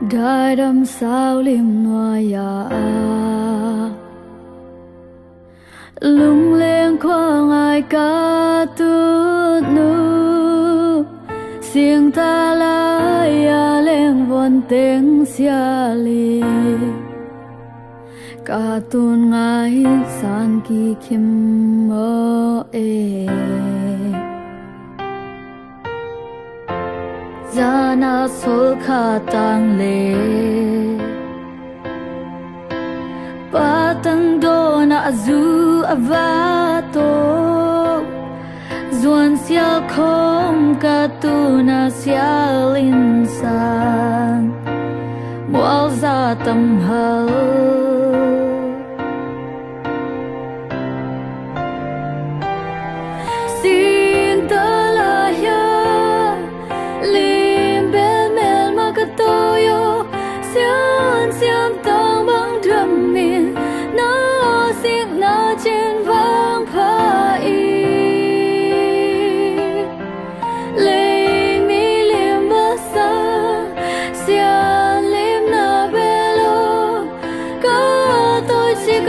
đại đâm sao lim noa ya lung lên khoang ai ca tu nu. Siêng ta la ya lên vốn tiếng xia li. Ca tun ngai san ki kim mơ e. Zana sol kha tang le Patang do na azu avato Zuan sial khom ka tu na sial insan Mual za tam hal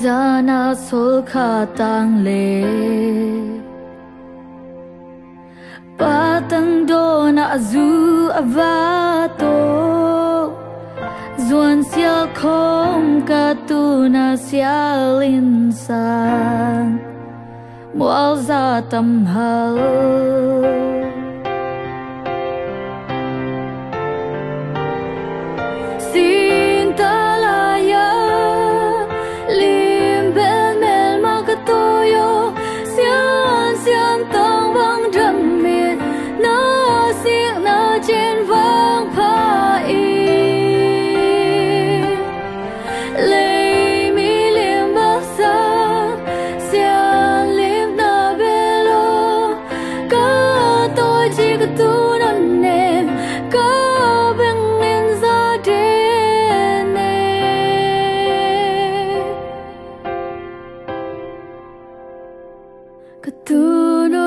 Zana sol kha tang le. Patang do na azu avato Zuan sia khom ka tu na sia linsan Mual za tam hal. Katulad